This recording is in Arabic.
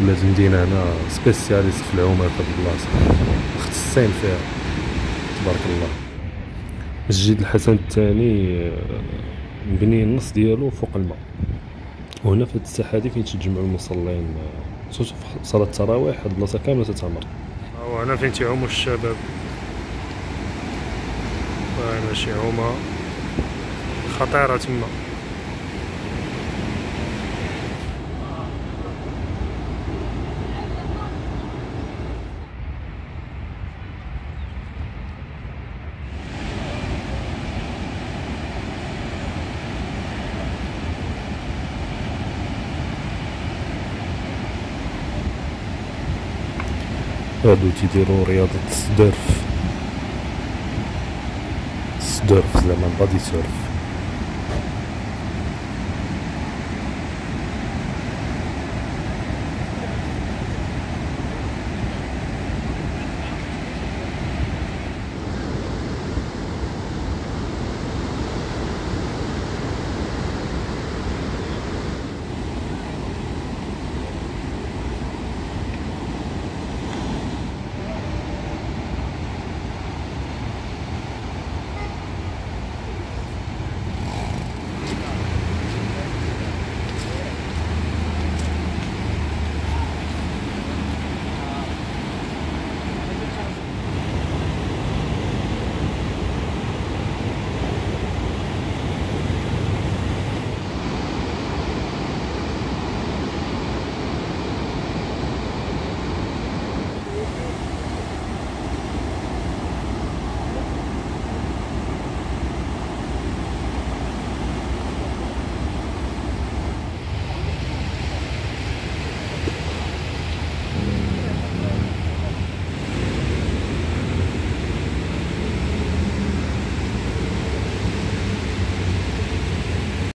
ولات المدينة هنا spécialistes في العومات هاد البلاصة. مختصين فيها تبارك الله. مسجد الحسن الثاني آه، مبني النص ديالو فوق الماء. وهنا في هاد الساحة هادي فين تتجمعوا المصلين آه، surtout في صلاة التراويح هاد البلاصة كاملة تتعمر. وهنا فين تيعوموا الشباب. هنا شي عومة. خطيرة تما. هادو تيديرو رياضة السدرف السدرف زعما بادي سيرف